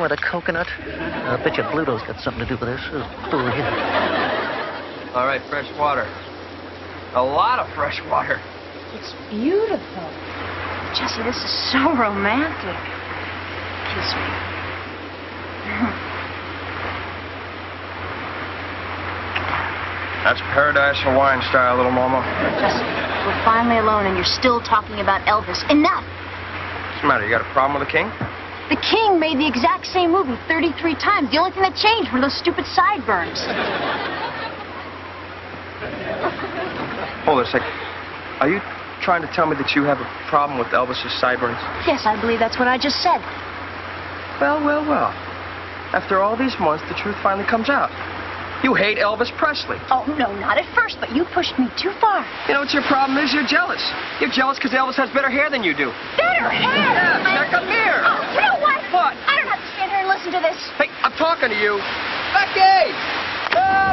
with a coconut? I bet you Bluto's got something to do with this. Oh, yeah. All right, fresh water. A lot of fresh water. It's beautiful. Jesse, this is so romantic. Kiss me. That's Paradise Hawaiian style, little mama. Jesse, we're finally alone and you're still talking about Elvis. Enough! What's the matter? You got a problem with the king? The King made the exact same movie 33 times. The only thing that changed were those stupid sideburns. Hold on a second. Are you trying to tell me that you have a problem with Elvis's sideburns? Yes, I believe that's what I just said. Well, well, well. After all these months, the truth finally comes out. You hate Elvis Presley. Oh, no, not at first, but you pushed me too far. You know what your problem is? You're jealous. You're jealous because Elvis has better hair than you do. Better hair! Yeah, check up here. Oh, you know what? What? I don't have to stand here and listen to this. Hey, I'm talking to you. Becky! First